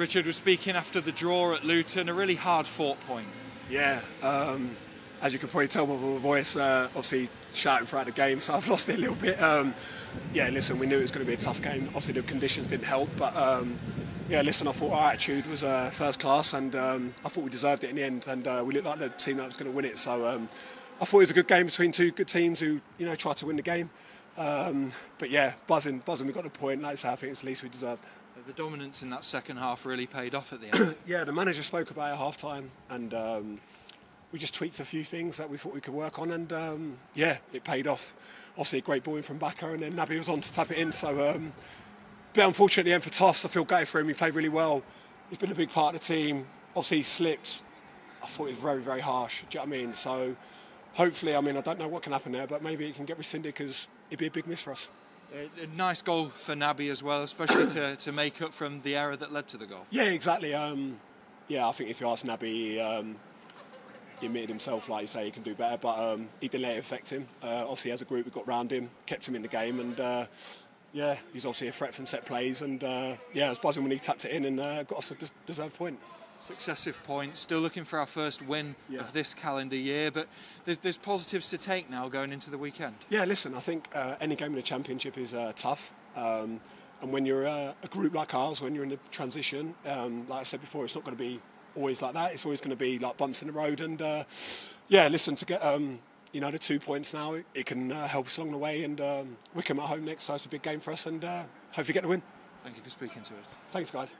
Richard was speaking after the draw at Luton, a really hard fought point. Yeah, um, as you can probably tell by my voice, uh, obviously shouting throughout the game, so I've lost it a little bit. Um, yeah, listen, we knew it was going to be a tough game. Obviously, the conditions didn't help, but um, yeah, listen, I thought our attitude was uh, first class, and um, I thought we deserved it in the end, and uh, we looked like the team that was going to win it. So um, I thought it was a good game between two good teams who, you know, tried to win the game. Um, but yeah, buzzing, buzzing. We got the point. That's how I think it's the least we deserved. The dominance in that second half really paid off at the end. yeah, the manager spoke about it at half time, and um, we just tweaked a few things that we thought we could work on, and um, yeah, it paid off. Obviously, a great ball in from Baka, and then Naby was on to tap it in. So, um, bit unfortunate at the end for Toffs. I feel gutted for him. He played really well. He's been a big part of the team. Obviously, he slipped. I thought it was very, very harsh. Do you know what I mean? So, hopefully, I mean, I don't know what can happen there, but maybe it can get rescinded because it'd be a big miss for us. A, nice goal for Naby as well, especially to, to make up from the error that led to the goal. Yeah, exactly. Um, yeah, I think if you ask Naby, um, he admitted himself, like you say, he can do better, but um, he didn't let it affect him. Uh, obviously, as a group, we got round him, kept him in the game, and uh, yeah, he's obviously a threat from set plays. And uh, yeah, I was buzzing when he tapped it in and uh, got us a deserved point. Successive points, still looking for our first win yeah. of this calendar year, but there's, there's, positives to take now going into the weekend. Yeah, listen, I think uh, any game in the championship is uh, tough. Um, and when you're a, a, group like ours, when you're in the transition, um, like I said before, it's not going to be always like that. It's always going to be like bumps in the road. And uh, yeah, listen, to get um, you know the two points now, it, can uh, help us along the way. And um, Wycombe at home next, so it's a big game for us, and uh, hopefully get the win. Thank you for speaking to us. Thanks, guys.